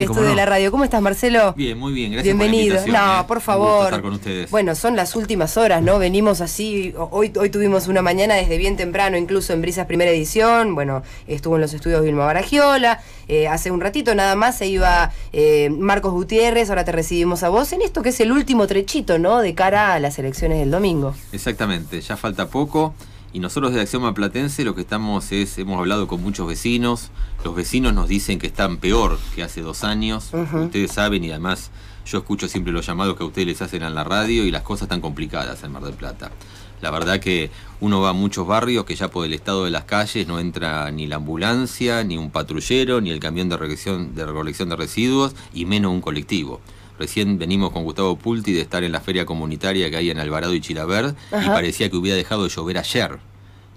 Estudio de la radio. ¿Cómo estás, Marcelo? Bien, muy bien, gracias Bienvenido. por la invitación, no, ¿eh? por favor. estar con ustedes. Bueno, son las últimas horas, ¿no? Venimos así. Hoy, hoy tuvimos una mañana desde bien temprano, incluso en Brisas Primera Edición. Bueno, estuvo en los estudios Vilma Baragiola. Eh, hace un ratito nada más se iba eh, Marcos Gutiérrez. Ahora te recibimos a vos en esto que es el último trechito, ¿no? De cara a las elecciones del domingo. Exactamente, ya falta poco y nosotros de Acción Maplatense lo que estamos es, hemos hablado con muchos vecinos, los vecinos nos dicen que están peor que hace dos años, ustedes saben y además yo escucho siempre los llamados que a ustedes les hacen en la radio y las cosas están complicadas en Mar del Plata. La verdad que uno va a muchos barrios que ya por el estado de las calles no entra ni la ambulancia, ni un patrullero, ni el camión de recolección de, recolección de residuos y menos un colectivo. Recién venimos con Gustavo Pulti de estar en la feria comunitaria que hay en Alvarado y Chilavert y parecía que hubiera dejado de llover ayer.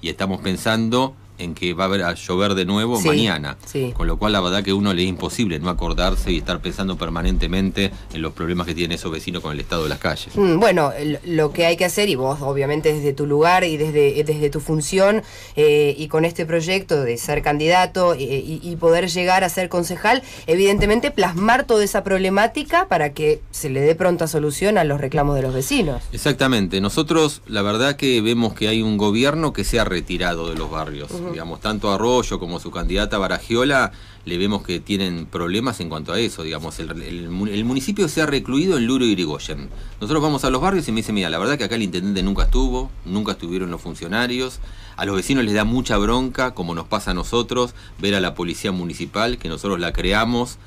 Y estamos pensando en que va a haber a llover de nuevo Sí, mañana. sí. Con lo cual la verdad que uno le es imposible no acordarse y estar pensando permanentemente en los problemas que tienen esos vecinos con el estado de las calles. Mm, Bueno, lo que hay que hacer, y vos obviamente desde tu lugar y desde, desde tu función eh, y con este proyecto de ser candidato eh, y, y poder llegar a ser concejal, evidentemente plasmar toda esa problemática para que se le dé pronta solución a los reclamos de los vecinos. Exactamente, nosotros la verdad que vemos que hay un gobierno que se ha retirado de los barrios, digamos, tanto Arroyo como su candidata Baragiola, le vemos que tienen problemas en cuanto a eso, digamos, el municipio se ha recluido en Luro y Irigoyen. Nosotros vamos a los barrios y me dicen, mira, la verdad que acá el intendente nunca estuvo, nunca estuvieron los funcionarios, a los vecinos les da mucha bronca, como nos pasa a nosotros, ver a la policía municipal, que nosotros la creamos,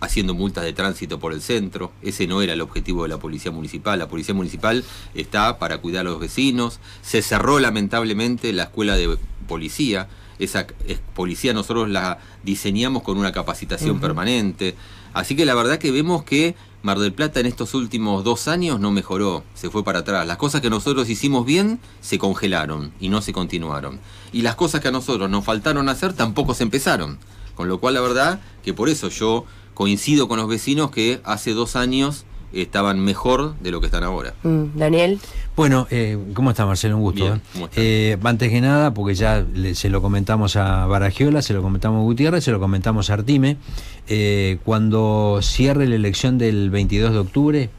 haciendo multas de tránsito por el centro. Ese no era el objetivo de la policía municipal. La policía municipal está para cuidar a los vecinos. Se cerró lamentablemente la escuela de policía. Esa es- policía nosotros la diseñamos con una capacitación permanente. Así que la verdad que vemos que Mar del Plata en estos últimos dos años no mejoró, se fue para atrás. Las cosas que nosotros hicimos bien se congelaron y no se continuaron. Y las cosas que a nosotros nos faltaron hacer tampoco se empezaron. Con lo cual la verdad que por eso yo coincido con los vecinos que hace dos años estaban mejor de lo que están ahora. Mm, Daniel. Bueno, eh, ¿cómo está Marcelo? Un gusto. Bien, ¿eh? ¿cómo está? Eh, antes que nada, porque ya le- se lo comentamos a Baragiola, se lo comentamos a Gutiérrez, se lo comentamos a Artime, eh, cuando cierre la elección del 22 de octubre,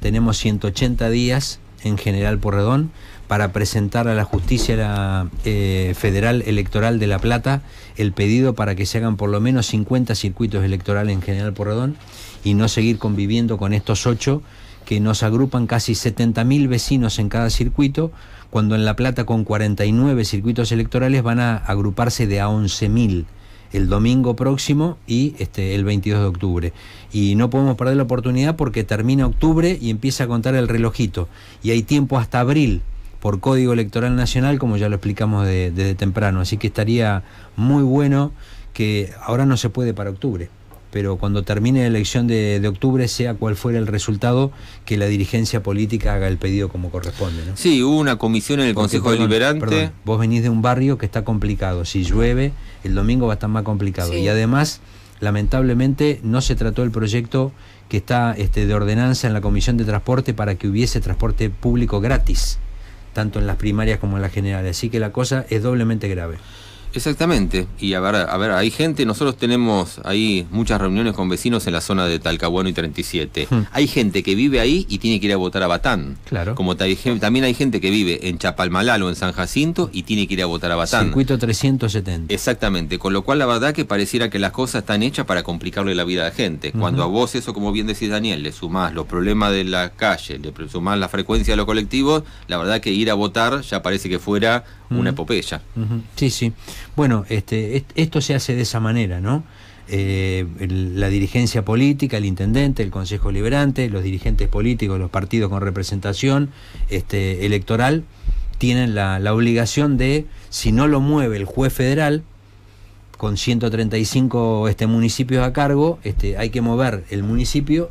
tenemos 180 días en General Porredón para presentar a la justicia la, eh, federal electoral de La Plata el pedido para que se hagan por lo menos 50 circuitos electorales en General Porredón y no seguir conviviendo con estos ocho que nos agrupan casi 70.000 vecinos en cada circuito, cuando en La Plata con 49 circuitos electorales van a agruparse de a 11.000 el domingo próximo y este, el 22 de octubre. Y no podemos perder la oportunidad porque termina octubre y empieza a contar el relojito. Y hay tiempo hasta abril por Código Electoral Nacional, como ya lo explicamos de- desde temprano. Así que estaría muy bueno que ahora no se puede para octubre pero cuando termine la elección de, de octubre, sea cual fuera el resultado, que la dirigencia política haga el pedido como corresponde. ¿no? Sí, hubo una comisión en el Porque, Consejo perdón, Deliberante. perdón, vos venís de un barrio que está complicado. Si llueve, el domingo va a estar más complicado. Sí. Y además, lamentablemente, no se trató el proyecto que está este, de ordenanza en la Comisión de Transporte para que hubiese transporte público gratis, tanto en las primarias como en las generales. Así que la cosa es doblemente grave. Exactamente. Y a ver, a ver, hay gente, nosotros tenemos ahí muchas reuniones con vecinos en la zona de Talcahuano y 37. Hmm. Hay gente que vive ahí y tiene que ir a votar a Batán. Claro. Como ta- también hay gente que vive en Chapalmalal o en San Jacinto y tiene que ir a votar a Batán. Circuito 370. Exactamente, con lo cual la verdad que pareciera que las cosas están hechas para complicarle la vida a la gente. Cuando a vos eso, como bien decís Daniel, le sumás los problemas de la calle, le sumás la frecuencia de los colectivos, la verdad que ir a votar ya parece que fuera una epopeya. Ujú, Sí, sí. Bueno, este, est- esto se hace de esa manera, ¿no? Eh, el- la dirigencia política, el intendente, el Consejo Liberante, los dirigentes políticos, los partidos con representación este, electoral, tienen la, la obligación de, si no lo mueve el juez federal, con 135 este, municipios a cargo, este, hay que mover el municipio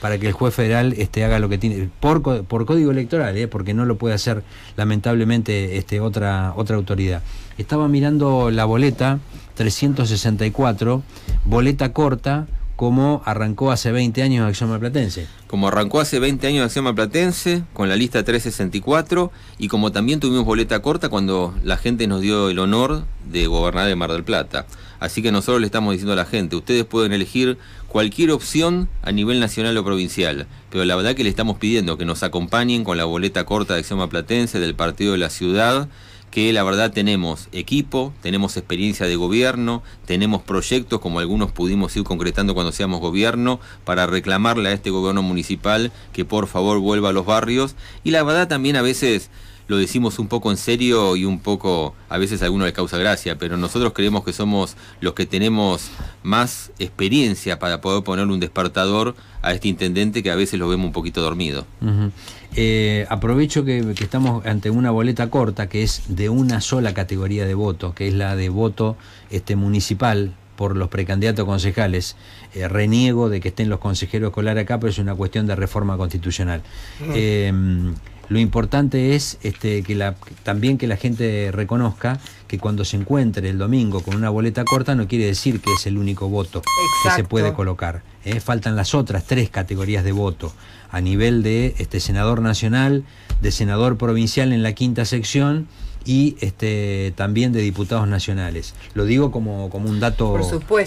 para que el juez federal este, haga lo que tiene, por, por código electoral, ¿eh? porque no lo puede hacer lamentablemente este, otra, otra autoridad. Estaba mirando la boleta 364, boleta corta, como arrancó hace 20 años Acción Malplatense. Como arrancó hace 20 años Acción Malplatense, con la lista 364, y como también tuvimos boleta corta cuando la gente nos dio el honor de gobernar en Mar del Plata. Así que nosotros le estamos diciendo a la gente, ustedes pueden elegir cualquier opción a nivel nacional o provincial, pero la verdad que le estamos pidiendo que nos acompañen con la boleta corta de Acción Malplatense del Partido de la Ciudad, que la verdad tenemos equipo, tenemos experiencia de gobierno, tenemos proyectos como algunos pudimos ir concretando cuando seamos gobierno para reclamarle a este gobierno municipal que por favor vuelva a los barrios. Y la verdad también a veces lo decimos un poco en serio y un poco, a veces a alguno le causa gracia, pero nosotros creemos que somos los que tenemos más experiencia para poder poner un despertador a este intendente que a veces lo vemos un poquito dormido. Eh, aprovecho que, estamos ante una boleta corta que es de una sola categoría de voto, que es la de voto este, municipal por los precandidatos concejales. Eh, reniego de que estén los consejeros escolares acá, pero es una cuestión de reforma constitucional. Lo importante es este, que la, también que la gente reconozca que cuando se encuentre el domingo con una boleta corta no quiere decir que es el único voto que se puede colocar. ¿eh? Faltan las otras tres categorías de voto a nivel de este, senador nacional, de senador provincial en la quinta sección y este, también de diputados nacionales. Lo digo como, como un dato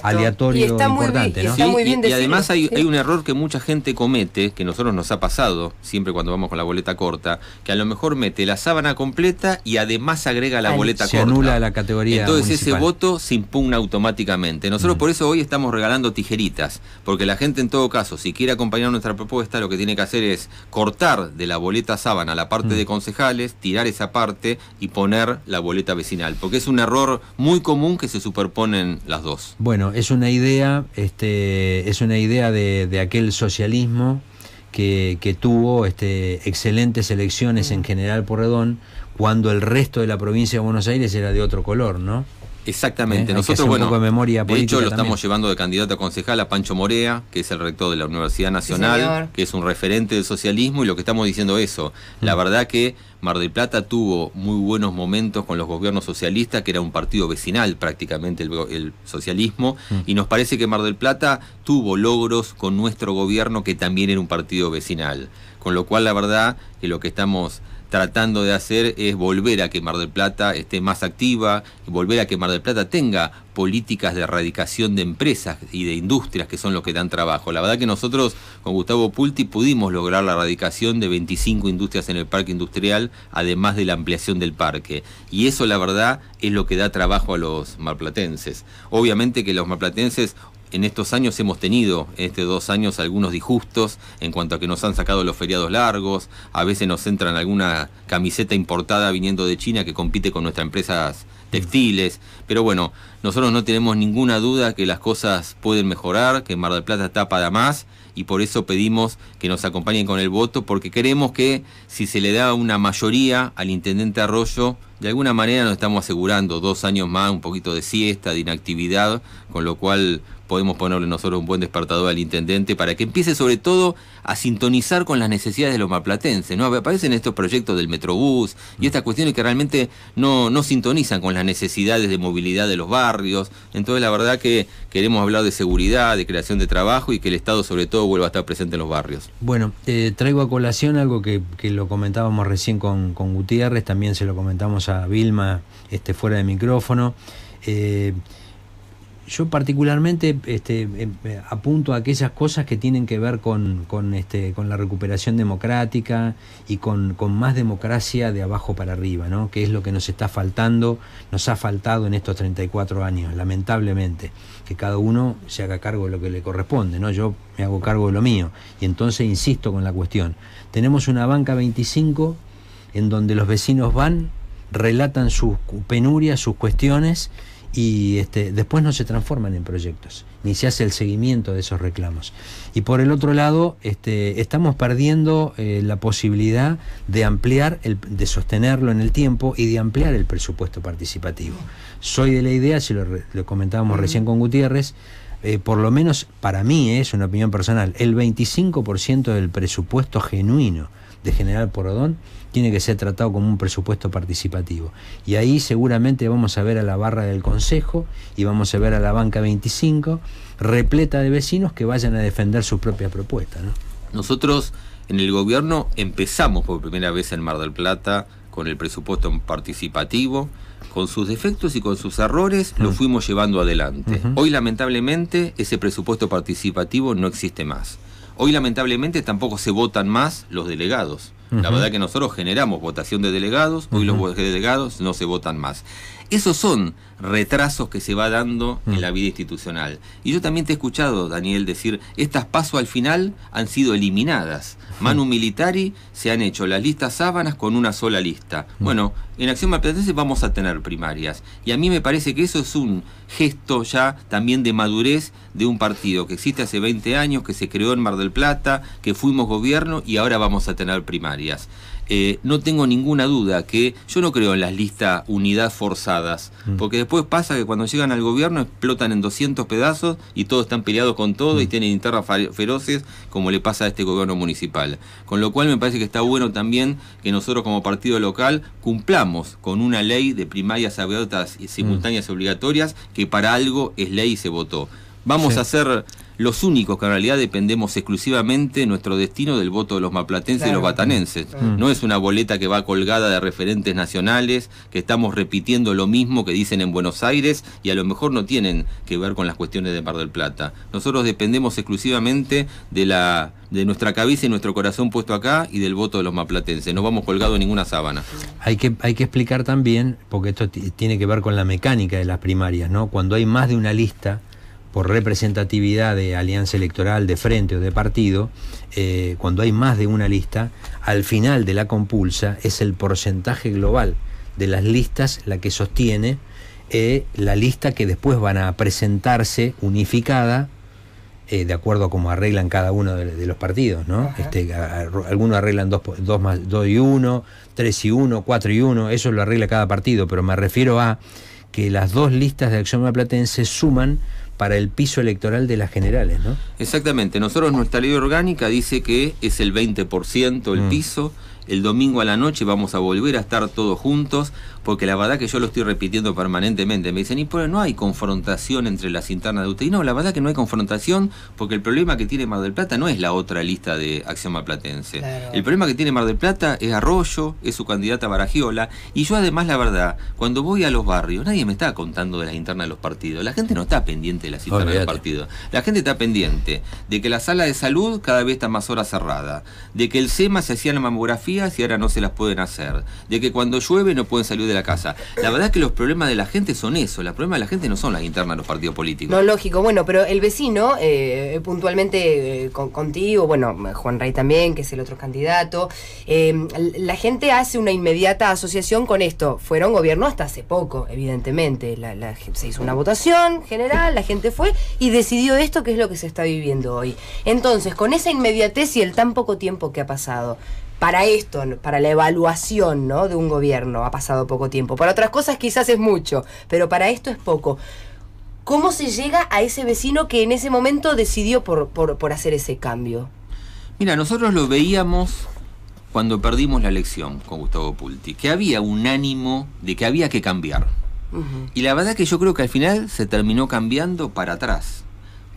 aleatorio importante. y, además hay, hay, un error que mucha gente comete, que nosotros nos ha pasado, siempre cuando vamos con la boleta corta, que a lo mejor mete la sábana completa y además agrega la boleta se corta. Se anula la categoría. Entonces ese voto se impugna automáticamente. Nosotros mm. por eso hoy estamos regalando tijeritas, porque la gente en todo caso, si quiere acompañar nuestra propuesta, lo que tiene que hacer es cortar de la boleta sábana la parte mm. de concejales, tirar esa parte y poner la boleta vecinal, porque es un error muy común que se superponen las dos. Bueno, es una idea, este, es una idea de, aquel socialismo que, que, tuvo este, excelentes elecciones en General Porredón, cuando el resto de la provincia de Buenos Aires era de otro color, ¿no? Exactamente. ¿Eh? Nosotros, bueno, de, memoria de hecho lo estamos llevando de candidato a concejal a Pancho Morea, que es el rector de la Universidad Nacional, que es un referente del socialismo, y lo que estamos diciendo eso. La mm. verdad que Mar del Plata tuvo muy buenos momentos con los gobiernos socialistas, que era un partido vecinal prácticamente el, socialismo, mm. y nos parece que Mar del Plata tuvo logros con nuestro gobierno, que también era un partido vecinal. Con lo cual, la verdad que lo que estamos tratando de hacer es volver a que Mar del Plata esté más activa, volver a que Mar del Plata tenga políticas de erradicación de empresas y de industrias que son los que dan trabajo. La verdad que nosotros con Gustavo Pulti pudimos lograr la erradicación de 25 industrias en el parque industrial, además de la ampliación del parque. Y eso la verdad es lo que da trabajo a los marplatenses. Obviamente que los marplatenses en estos años hemos tenido, en estos dos años, algunos disgustos en cuanto a que nos han sacado los feriados largos, a veces nos entran alguna camiseta importada viniendo de China que compite con nuestras empresas textiles, pero bueno, nosotros no tenemos ninguna duda que las cosas pueden mejorar, que Mar del Plata está para más y por eso pedimos que nos acompañen con el voto, porque queremos que si se le da una mayoría al intendente Arroyo, de alguna manera nos estamos asegurando dos años más, un poquito de siesta, de inactividad, con lo cual podemos ponerle nosotros un buen despertador al intendente para que empiece sobre todo a sintonizar con las necesidades de los maplatenses. ¿no? Aparecen estos proyectos del Metrobús y estas cuestiones que realmente no, no sintonizan con las necesidades de movilidad de los barrios. Entonces la verdad que queremos hablar de seguridad, de creación de trabajo y que el Estado sobre todo vuelva a estar presente en los barrios. Bueno, eh, traigo a colación algo que, lo comentábamos recién con, con, Gutiérrez, también se lo comentamos a Vilma este, fuera de micrófono. Eh, yo particularmente este, em, eh, apunto a aquellas cosas que tienen que ver con, este, con la recuperación democrática y con, con, más democracia de abajo para arriba, ¿no? que es lo que nos está faltando, nos ha faltado en estos 34 años, lamentablemente, que cada uno se haga cargo de lo que le corresponde, ¿no? yo me hago cargo de lo mío, y entonces insisto con la cuestión, tenemos una banca 25 en donde los vecinos van, relatan sus penurias, sus cuestiones, y este, después no se transforman en proyectos, ni se hace el seguimiento de esos reclamos. Y por el otro lado, este, estamos perdiendo eh, la posibilidad de ampliar, el, de sostenerlo en el tiempo y de ampliar el presupuesto participativo. Soy de la idea, si lo, comentábamos recién con Gutiérrez, eh, por lo menos para mí, eh, es una opinión personal, el 25% del presupuesto genuino de General Porodón tiene que ser tratado como un presupuesto participativo. Y ahí seguramente vamos a ver a la barra del Consejo y vamos a ver a la banca 25 repleta de vecinos que vayan a defender su propia propuesta. Nosotros en el gobierno empezamos por primera vez en Mar del Plata con el presupuesto participativo, con sus defectos y con sus errores lo mm. fuimos llevando adelante. Hoy lamentablemente ese presupuesto participativo no existe más. Hoy lamentablemente tampoco se votan más los delegados. La verdad que nosotros generamos votación de delegados, hoy los delegados no se votan más. Esos son retrasos que se va dando en mm. la vida institucional. Y yo también te he escuchado, Daniel, decir, estas pasos al final han sido eliminadas. Manu Militari se han hecho las listas sábanas con una sola lista. Mm. Bueno, en Acción Malplatense vamos a tener primarias. Y a mí me parece que eso es un gesto ya también de madurez de un partido que existe hace 20 años, que se creó en Mar del Plata, que fuimos gobierno y ahora vamos a tener primarias. Eh, no tengo ninguna duda que yo no creo en las listas unidad forzadas, mm. porque después pasa que cuando llegan al gobierno explotan en 200 pedazos y todos están peleados con todo y mm. tienen internas feroces, como le pasa a este gobierno municipal. Con lo cual me parece que está bueno también que nosotros como partido local cumplamos con una ley de primarias abiertas y simultáneas mm. obligatorias que para algo es ley y se votó. Vamos a hacer los únicos que en realidad dependemos exclusivamente nuestro destino del voto de los maplatenses y los batanenses. No es una boleta que va colgada de referentes nacionales, que estamos repitiendo lo mismo que dicen en Buenos Aires y a lo mejor no tienen que ver con las cuestiones de Mar del Plata. Nosotros dependemos exclusivamente de la de nuestra cabeza y nuestro corazón puesto acá y del voto de los maplatenses. No vamos colgados en ninguna sábana. Hay que, hay que explicar también, porque esto tiene que ver con la mecánica de las primarias, ¿no? Cuando hay más de una lista, por representatividad de alianza electoral, de frente o de partido, eh, cuando hay más de una lista, al final de la compulsa es el porcentaje global de las listas la que sostiene eh, la lista que después van a presentarse unificada eh, de acuerdo a cómo arreglan cada uno de, los partidos, ¿no? Este, algunos arreglan 2 dos, más, dos y 1, 3 y 1, 4 y 1, eso lo arregla cada partido, pero me refiero a que las dos listas de Acción Platense suman para el piso electoral de las generales, ¿no? Exactamente. Nosotros nuestra ley orgánica dice que es el 20% el mm. piso el domingo a la noche vamos a volver a estar todos juntos, porque la verdad que yo lo estoy repitiendo permanentemente. Me dicen, y por no hay confrontación entre las internas de usted. Y no, la verdad que no hay confrontación, porque el problema que tiene Mar del Plata no es la otra lista de Acción Marplatense. El problema que tiene Mar del Plata es Arroyo, es su candidata Baragiola, y yo además, la verdad, cuando voy a los barrios, nadie me está contando de las internas de los partidos. La gente no está pendiente de las internas de los partidos. La gente está pendiente de que la sala de salud cada vez está más horas cerrada, de que el SEMA se hacía la mamografía y ahora no se las pueden hacer, de que cuando llueve no pueden salir de la casa. La verdad es que los problemas de la gente son eso, los problemas de la gente no son las internas de los partidos políticos. No, lógico, bueno, pero el vecino, eh, puntualmente eh, contigo, bueno, Juan Rey también, que es el otro candidato, eh, la gente hace una inmediata asociación con esto. Fueron gobierno hasta hace poco, evidentemente. se hizo una votación general, la gente fue y decidió esto, que es lo que se está viviendo hoy. Entonces, con esa inmediatez y el tan poco tiempo que ha pasado, para esto, para la evaluación ¿no? de un gobierno, ha pasado poco tiempo. Para otras cosas quizás es mucho, pero para esto es poco. ¿Cómo se llega a ese vecino que en ese momento decidió por, por, hacer ese cambio? Mira, nosotros lo veíamos cuando perdimos la elección con Gustavo Pulti, que había un ánimo de que había que cambiar. Y la verdad que yo creo que al final se terminó cambiando para atrás.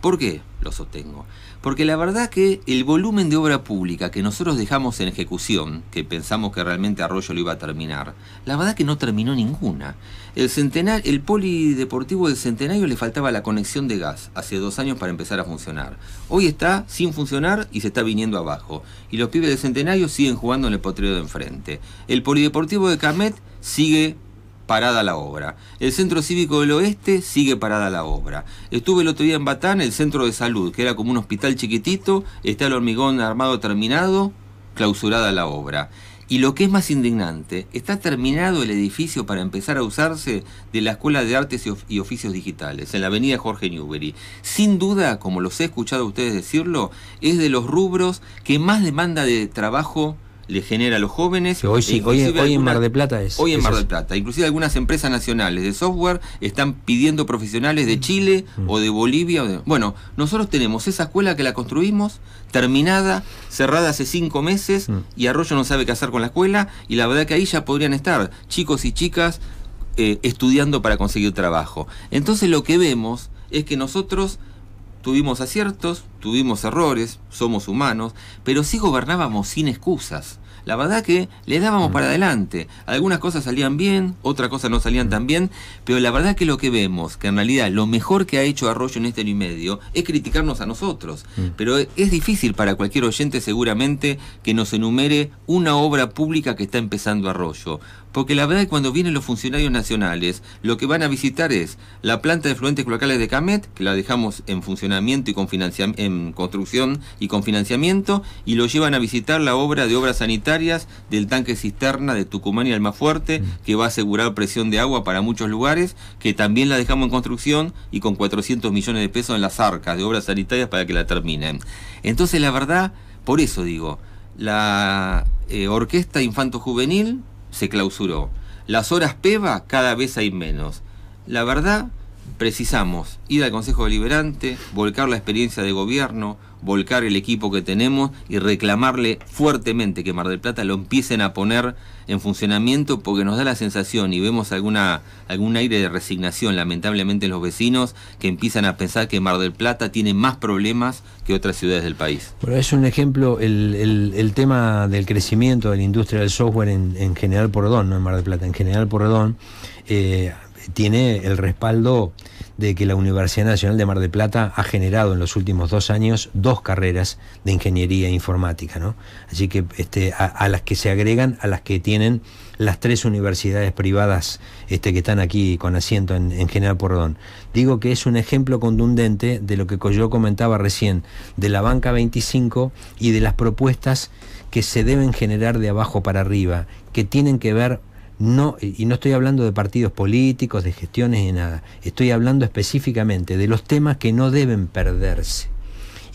¿Por qué? Lo sostengo. Porque la verdad que el volumen de obra pública que nosotros dejamos en ejecución, que pensamos que realmente Arroyo lo iba a terminar, la verdad que no terminó ninguna. El, centenar, el polideportivo del Centenario le faltaba la conexión de gas hace dos años para empezar a funcionar. Hoy está sin funcionar y se está viniendo abajo. Y los pibes del Centenario siguen jugando en el potrero de enfrente. El polideportivo de Camet sigue parada la obra. El Centro Cívico del Oeste sigue parada la obra. Estuve el otro día en Batán, el centro de salud, que era como un hospital chiquitito, está el hormigón armado terminado, clausurada la obra. Y lo que es más indignante, está terminado el edificio para empezar a usarse de la Escuela de Artes y Oficios Digitales, en la avenida Jorge Newbery. Sin duda, como los he escuchado a ustedes decirlo, es de los rubros que más demanda de trabajo le genera a los jóvenes. hoy, sí, hoy, en Mar de Plata es. Hoy en Mar del Plata. Inclusive algunas empresas nacionales de software están pidiendo profesionales de Chile mm. o de Bolivia. bueno, nosotros tenemos esa escuela que la construimos, terminada, cerrada hace cinco meses, mm. y Arroyo no sabe qué hacer con la escuela, y la verdad que ahí ya podrían estar chicos y chicas eh, estudiando para conseguir trabajo. Entonces lo que vemos es que nosotros tuvimos aciertos, tuvimos errores, somos humanos, pero sí gobernábamos sin excusas la verdad que le dábamos para adelante. Algunas cosas salían bien, otras cosas no salían tan bien, pero la verdad que lo que vemos, que en realidad lo mejor que ha hecho Arroyo en este año y medio es criticarnos a nosotros. Mm. Pero es difícil para cualquier oyente seguramente que nos enumere una obra pública que está empezando Arroyo. Porque la verdad es que cuando vienen los funcionarios nacionales, lo que van a visitar es la planta de fluentes cloacales de Camet, que la dejamos en funcionamiento y con en construcción y con financiamiento, y lo llevan a visitar la obra de obras sanitarias del tanque cisterna de Tucumán y Almafuerte, mm. que va a asegurar presión de agua para muchos lugares, que también la dejamos en construcción y con 400 millones de pesos en las arcas de obras sanitarias para que la terminen. Entonces, la verdad, por eso digo, la eh, orquesta infanto-juvenil se clausuró. Las horas PEVA cada vez hay menos. La verdad, precisamos ir al Consejo Deliberante, volcar la experiencia de gobierno, volcar el equipo que tenemos y reclamarle fuertemente que Mar del Plata lo empiecen a poner en funcionamiento porque nos da la sensación y vemos alguna, algún aire de resignación lamentablemente en los vecinos que empiezan a pensar que Mar del Plata tiene más problemas que otras ciudades del país. Bueno, es un ejemplo el, tema del crecimiento de la industria del software en, General Porredón, no en Mar del Plata, en General Porredón, eh, tiene el respaldo de que la Universidad Nacional de Mar del Plata ha generado en los últimos dos años dos carreras de ingeniería informática, ¿no? Así que este, a, las que se agregan a las que tienen las tres universidades privadas este, que están aquí con asiento en, General Porredón. Digo que es un ejemplo contundente de lo que yo comentaba recién, de la banca 25 y de las propuestas que se deben generar de abajo para arriba, que tienen que ver no, y no estoy hablando de partidos políticos, de gestiones ni nada, estoy hablando específicamente de los temas que no deben perderse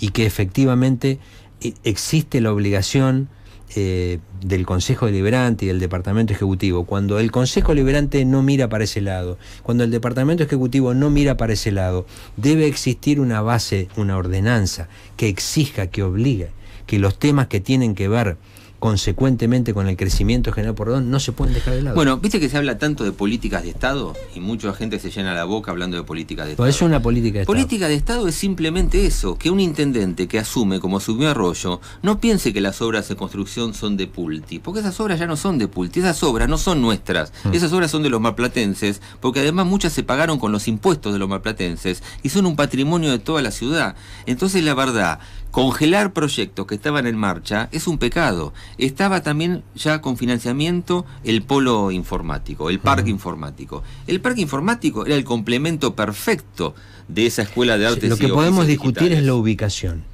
y que efectivamente eh, existe la obligación eh, del Consejo Deliberante y del Departamento Ejecutivo, cuando el Consejo Deliberante no mira para ese lado, cuando el Departamento Ejecutivo no mira para ese lado, debe existir una base, una ordenanza que exija, que obligue, que los temas que tienen que ver consecuentemente con el crecimiento general por don, no se pueden dejar de lado. Bueno, viste que se habla tanto de políticas de Estado y mucha gente se llena la boca hablando de políticas de Estado. es una política de Estado. Política de Estado es simplemente eso, que un intendente que asume como asumió Arroyo, no piense que las obras de construcción son de Pulti, porque esas obras ya no son de Pulti, esas obras no son nuestras, mm. esas obras son de los malplatenses, porque además muchas se pagaron con los impuestos de los malplatenses y son un patrimonio de toda la ciudad. Entonces la verdad, congelar proyectos que estaban en marcha es un pecado. Estaba también ya con financiamiento el polo informático, el parque informático. El parque informático era el complemento perfecto de esa escuela de artes. Lo que podemos discutir es la ubicación.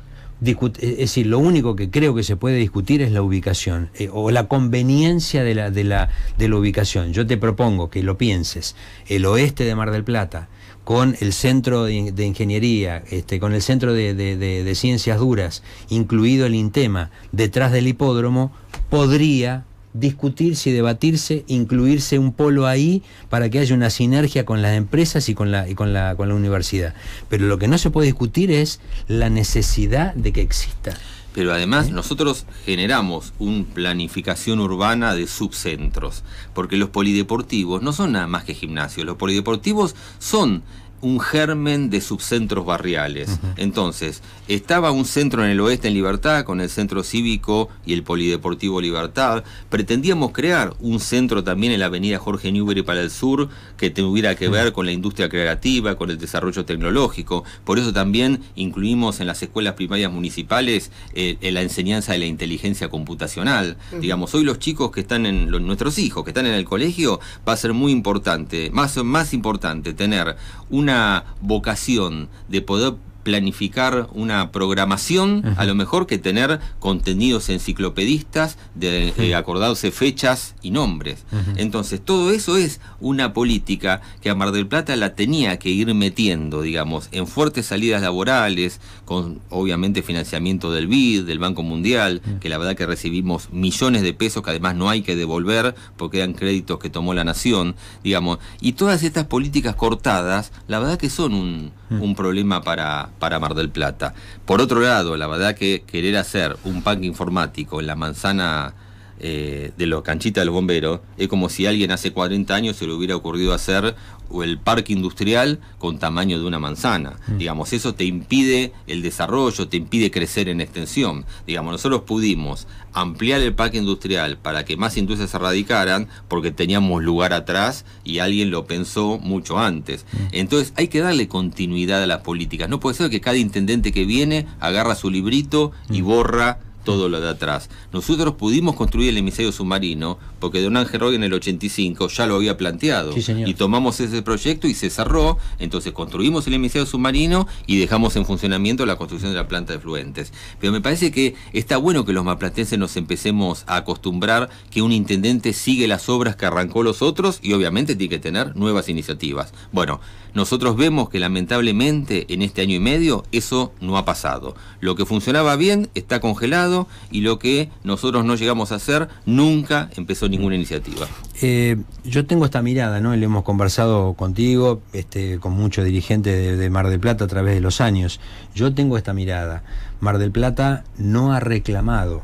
es decir, lo único que creo que se puede discutir es la ubicación eh, o la conveniencia de la, de, la, de la ubicación. Yo te propongo que lo pienses. El oeste de Mar del Plata, con el centro de, ingeniería, este, con el centro de, ciencias duras, incluido el INTEMA, detrás del hipódromo, podría discutirse y debatirse, incluirse un polo ahí para que haya una sinergia con las empresas y con la, y con la, con la universidad. Pero lo que no se puede discutir es la necesidad de que exista. Pero además nosotros generamos una planificación urbana de subcentros, porque los polideportivos no son nada más que gimnasios, los polideportivos son un germen de subcentros barriales. Entonces, estaba un centro en el oeste en Libertad, con el centro cívico y el polideportivo Libertad. Pretendíamos crear un centro también en la avenida Jorge Newbery para el sur, que tuviera que ver con la industria creativa, con el desarrollo tecnológico. Por eso también incluimos en las escuelas primarias municipales eh, la enseñanza de la inteligencia computacional. Digamos, hoy los chicos que están en, nuestros hijos que están en el colegio, va a ser muy importante, más, más importante tener un una vocación de poder planificar una programación, a lo mejor que tener contenidos enciclopedistas, de eh, acordarse fechas y nombres. Entonces, todo eso es una política que a Mar del Plata la tenía que ir metiendo, digamos, en fuertes salidas laborales, con obviamente financiamiento del BID, del Banco Mundial, que la verdad que recibimos millones de pesos que además no hay que devolver porque eran créditos que tomó la nación, digamos, y todas estas políticas cortadas, la verdad que son un, un problema para, para Mar del Plata. Por otro lado, la verdad que querer hacer un parque informático en la manzana eh, de los canchitas de los bomberos es como si alguien hace 40 años se le hubiera ocurrido hacer el parque industrial con tamaño de una manzana. Mm. Digamos, eso te impide el desarrollo, te impide crecer en extensión. Digamos, nosotros pudimos ampliar el parque industrial para que más industrias se radicaran porque teníamos lugar atrás y alguien lo pensó mucho antes. Mm. Entonces hay que darle continuidad a las políticas. No puede ser que cada intendente que viene agarra su librito y mm. borra todo lo de atrás. Nosotros pudimos construir el emisario submarino porque Don Ángel Roy en el 85 ya lo había planteado. y tomamos ese proyecto y se cerró. Entonces construimos el emisario submarino y dejamos en funcionamiento la construcción de la planta de fluentes. Pero me parece que está bueno que los maplatenses nos empecemos a acostumbrar que un intendente sigue las obras que arrancó los otros y obviamente tiene que tener nuevas iniciativas. Bueno, nosotros vemos que lamentablemente en este año y medio eso no ha pasado. Lo que funcionaba bien está congelado y lo que nosotros no llegamos a hacer nunca empezó ninguna iniciativa. Eh, yo tengo esta mirada, ¿no? Le hemos conversado contigo, este, con muchos dirigentes de Mar del Plata a través de los años. Yo tengo esta mirada. Mar del Plata no ha reclamado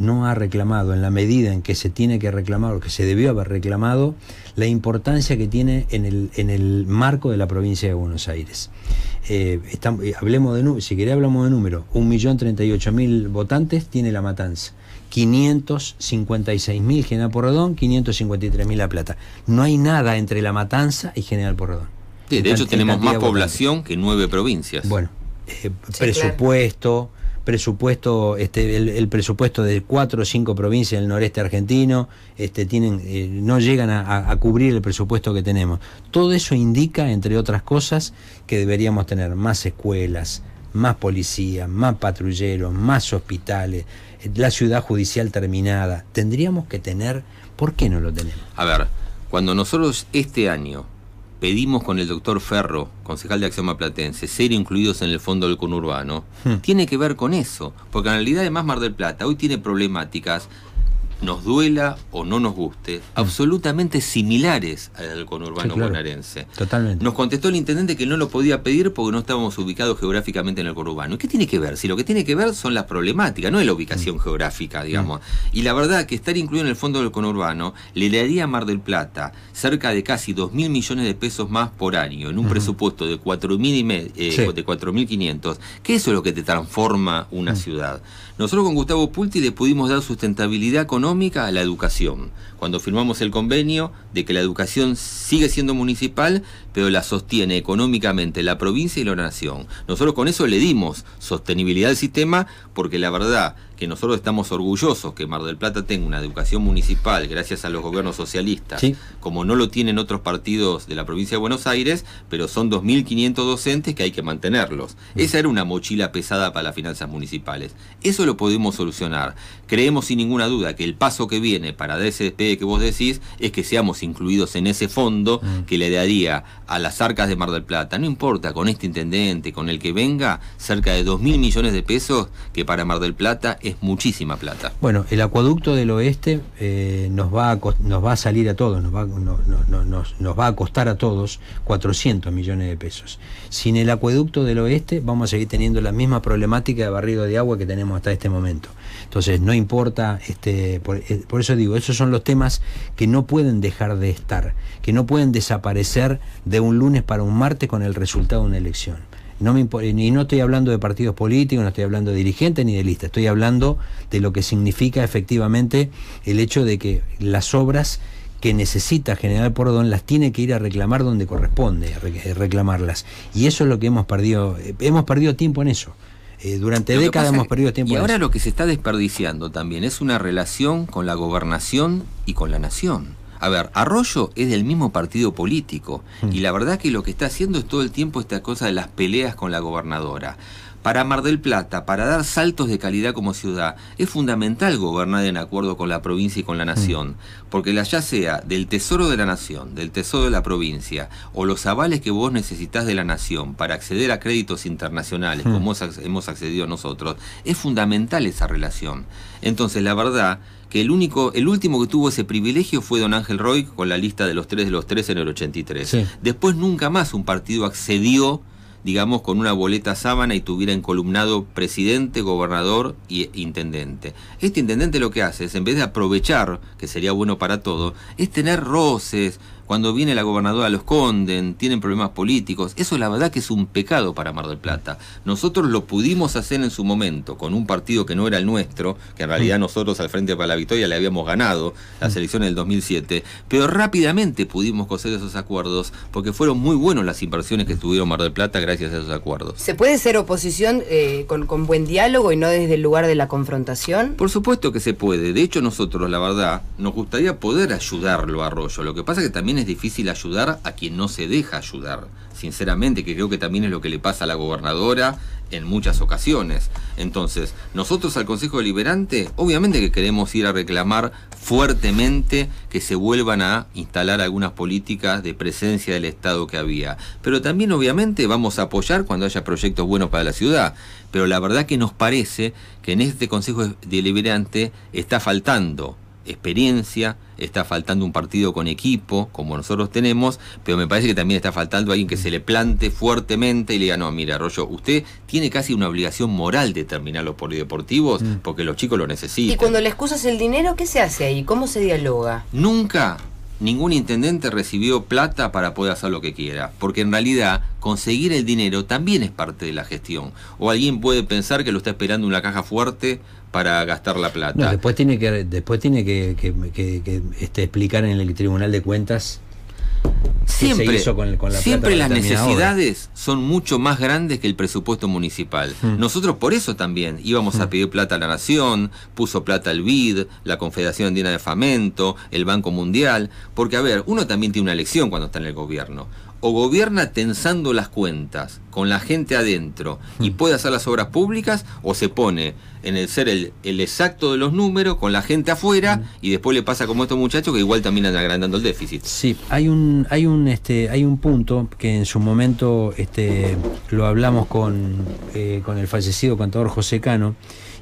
no ha reclamado en la medida en que se tiene que reclamar o que se debió haber reclamado la importancia que tiene en el, en el marco de la provincia de Buenos Aires. Eh, eh, hablemos de, si querés hablamos de número, 1.038.000 votantes tiene La Matanza. 556.000 General Porredón, 553.000 La Plata. No hay nada entre La Matanza y General Porredón. de hecho tenemos más población que nueve provincias. Bueno, eh, presupuesto, presupuesto, este, el, presupuesto de cuatro o cinco provincias del noreste argentino, este, tienen, eh, no llegan a, cubrir el presupuesto que tenemos. Todo eso indica, entre otras cosas, que deberíamos tener más escuelas, más policía, más patrulleros, más hospitales, la ciudad judicial terminada. Tendríamos que tener, ¿por qué no lo tenemos? A ver, cuando nosotros este año pedimos con el doctor Ferro, concejal de Acción Maplatense, ser incluidos en el fondo del conurbano, hmm. tiene que ver con eso, porque en realidad además Mar del Plata hoy tiene problemáticas nos duela o no nos guste, mm. absolutamente similares al conurbano bonaerense. Totalmente. Nos contestó el intendente que no lo podía pedir porque no estábamos ubicados geográficamente en el conurbano. ¿Y qué tiene que ver? Si lo que tiene que ver son las problemáticas, no es la ubicación mm. geográfica, digamos. Mm. Y la verdad que estar incluido en el fondo del conurbano le daría a Mar del Plata cerca de casi 2 mil millones de pesos más por año, en un presupuesto de 4.000 y eh, de 4.500, que eso es lo que te transforma una ciudad. Nosotros con Gustavo Pulti le pudimos dar sustentabilidad económica a la educación. Cuando firmamos el convenio de que la educación sigue siendo municipal, pero la sostiene económicamente la provincia y la nación. Nosotros con eso le dimos sostenibilidad al sistema porque la verdad que nosotros estamos orgullosos que Mar del Plata tenga una educación municipal gracias a los gobiernos socialistas, como no lo tienen otros partidos de la provincia de Buenos Aires, pero son 2.500 docentes que hay que mantenerlos. Mm. Esa era una mochila pesada para las finanzas municipales. Eso lo podemos solucionar. Creemos sin ninguna duda que el paso que viene para ese que vos decís es que seamos incluidos en ese fondo mm. que le daría a las arcas de Mar del Plata, no importa, con este intendente, con el que venga, cerca de 2.000 millones de pesos, que para Mar del Plata es muchísima plata. Bueno, el acueducto del oeste eh, nos, va a, nos va a salir a todos, nos va, nos, va a costar a todos 400 millones de pesos. Sin el acueducto del oeste vamos a seguir teniendo la misma problemática de barrido de agua que tenemos hasta este momento. Entonces, no importa, este, por, eh, por eso digo, esos son los temas que no pueden dejar de estar, que no pueden desaparecer de un lunes para un martes con el resultado de una elección. No me y no estoy hablando de partidos políticos, no estoy hablando de dirigentes ni de listas, estoy hablando de lo que significa efectivamente el hecho de que las obras que necesita General Pordón las tiene que ir a reclamar donde corresponde, reclamarlas. Y eso es lo que hemos perdido, eh, hemos perdido tiempo en eso. Eh, durante décadas hemos perdido tiempo. Y ahora lo que se está desperdiciando también es una relación con la gobernación y con la nación. A ver, Arroyo es del mismo partido político Mm. y la verdad que lo que está haciendo es todo el tiempo esta cosa de las peleas con la gobernadora. Para Mar del Plata, para dar saltos de calidad como ciudad, es fundamental gobernar en acuerdo con la provincia y con la nación, porque la ya sea del tesoro de la nación, del tesoro de la provincia, o los avales que vos necesitas de la nación para acceder a créditos internacionales, Mm. como hemos accedido nosotros, es fundamental esa relación. Entonces, la verdad que el único, el último que tuvo ese privilegio fue don Ángel Roy con la lista de los tres de los tres en el 83. Sí. Después nunca más un partido accedió digamos, con una boleta sábana y tuviera encolumnado presidente, gobernador y intendente. Este intendente lo que hace es, en vez de aprovechar, que sería bueno para todo, es tener roces. Cuando viene la gobernadora lo esconden, tienen problemas políticos. Eso la verdad que es un pecado para Mar del Plata. Nosotros lo pudimos hacer en su momento con un partido que no era el nuestro, que en realidad nosotros al Frente para la Victoria le habíamos ganado las elecciones del 2007, pero rápidamente pudimos coser esos acuerdos porque fueron muy buenos las inversiones que tuvieron Mar del Plata gracias a esos acuerdos. ¿Se puede ser oposición eh, con, con buen diálogo y no desde el lugar de la confrontación? Por supuesto que se puede. De hecho, nosotros, la verdad, nos gustaría poder ayudarlo a Arroyo. Lo que pasa es que también es difícil ayudar a quien no se deja ayudar. Sinceramente, que creo que también es lo que le pasa a la gobernadora en muchas ocasiones. Entonces, nosotros al Consejo Deliberante, obviamente que queremos ir a reclamar fuertemente que se vuelvan a instalar algunas políticas de presencia del Estado que había. Pero también, obviamente, vamos a apoyar cuando haya proyectos buenos para la ciudad. Pero la verdad que nos parece que en este Consejo Deliberante está faltando experiencia, está faltando un partido con equipo, como nosotros tenemos, pero me parece que también está faltando alguien que se le plante fuertemente y le diga, no, mira, Arroyo, usted tiene casi una obligación moral de terminar los polideportivos Mm. porque los chicos lo necesitan. Y cuando le excusas el dinero, ¿qué se hace ahí? ¿Cómo se dialoga? Nunca ningún intendente recibió plata para poder hacer lo que quiera, porque en realidad conseguir el dinero también es parte de la gestión. O alguien puede pensar que lo está esperando una caja fuerte para gastar la plata. No, después tiene que, después tiene que, que- que- que, este, explicar en el Tribunal de Cuentas siempre, hizo con- con la siempre las necesidades son mucho más grandes que el presupuesto municipal. Hmm. Nosotros por eso también íbamos a pedir plata a la Nación, puso plata el BID, la Confederación Andina de Famento, el Banco Mundial, porque a ver, uno también tiene una elección cuando está en el gobierno. O gobierna tensando las cuentas con la gente adentro y puede hacer las obras públicas, o se pone en el ser el, el exacto de los números con la gente afuera y después le pasa como a estos muchachos que igual también andan agrandando el déficit. Sí, hay un, hay un, este, hay un punto que en su momento, este, lo hablamos con, eh, con el fallecido contador José Cano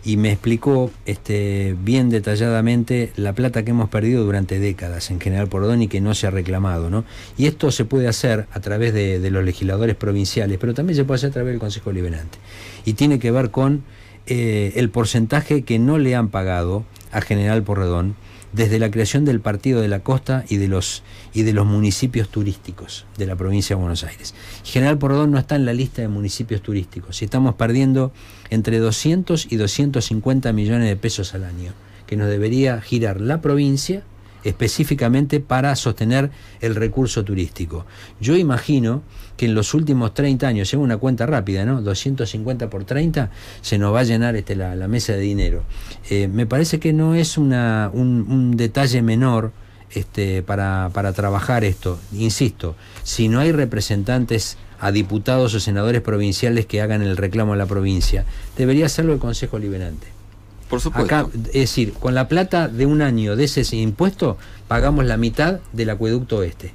y me explicó, este, bien detalladamente la plata que hemos perdido durante décadas en General Pordón y que no se ha reclamado, ¿no? Y esto se puede hacer a través de, de los legisladores provinciales, pero también se puede hacer a través del Consejo Liberante. Y tiene que ver con eh, el porcentaje que no le han pagado a General Porredón desde la creación del Partido de la Costa y de los y de los municipios turísticos de la provincia de Buenos Aires. General Porredón no está en la lista de municipios turísticos y estamos perdiendo entre 200 y 250 millones de pesos al año que nos debería girar la provincia específicamente para sostener el recurso turístico. Yo imagino que en los últimos 30 años, lleva una cuenta rápida, ¿no? 250 por 30, se nos va a llenar este, la, la mesa de dinero. Eh, me parece que no es una, un, un detalle menor este, para, para trabajar esto. Insisto, si no hay representantes a diputados o senadores provinciales que hagan el reclamo a la provincia, debería hacerlo el Consejo Liberante. Por supuesto. Acá, es decir, con la plata de un año de ese impuesto, pagamos la mitad del acueducto este.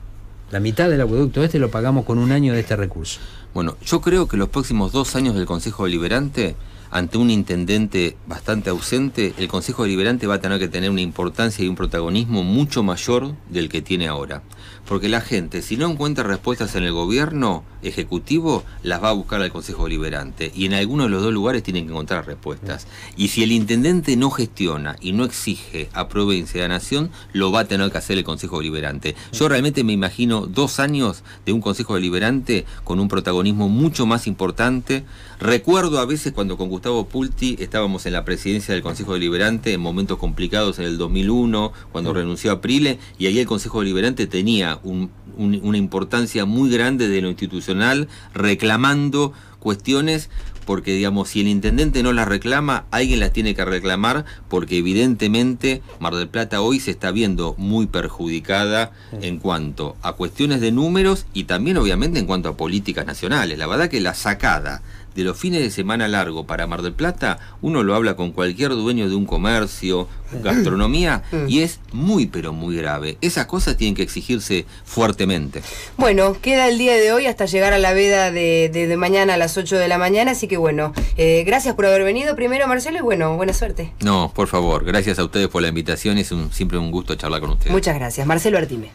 La mitad del acueducto este lo pagamos con un año de este recurso. Bueno, yo creo que los próximos dos años del Consejo Deliberante, ante un intendente bastante ausente, el Consejo Deliberante va a tener que tener una importancia y un protagonismo mucho mayor del que tiene ahora. Porque la gente, si no encuentra respuestas en el gobierno ejecutivo, las va a buscar al Consejo Deliberante. Y en alguno de los dos lugares tienen que encontrar respuestas. Y si el intendente no gestiona y no exige a provincia y a nación, lo va a tener que hacer el Consejo Deliberante. Yo realmente me imagino dos años de un Consejo Deliberante con un protagonismo mucho más importante. Recuerdo a veces cuando con Gustavo Pulti estábamos en la presidencia del Consejo Deliberante en momentos complicados en el 2001, cuando renunció a Prile, y ahí el Consejo Deliberante tenía un- un- una importancia muy grande de lo institucional, reclamando cuestiones porque digamos, si el intendente no las reclama, alguien las tiene que reclamar, porque evidentemente Mar del Plata hoy se está viendo muy perjudicada en cuanto a cuestiones de números y también obviamente en cuanto a políticas nacionales. La verdad que la sacada de los fines de semana largo para Mar del Plata, uno lo habla con cualquier dueño de un comercio, gastronomía, mm. y es muy pero muy grave. Esas cosas tienen que exigirse fuertemente. Bueno, queda el día de hoy hasta llegar a la veda de, mañana a las 8 de la mañana, así que bueno, eh, gracias por haber venido primero Marcelo y bueno, buena suerte. No, por favor, gracias a ustedes por la invitación, es un, siempre un gusto charlar con ustedes. Muchas gracias, Marcelo Artime.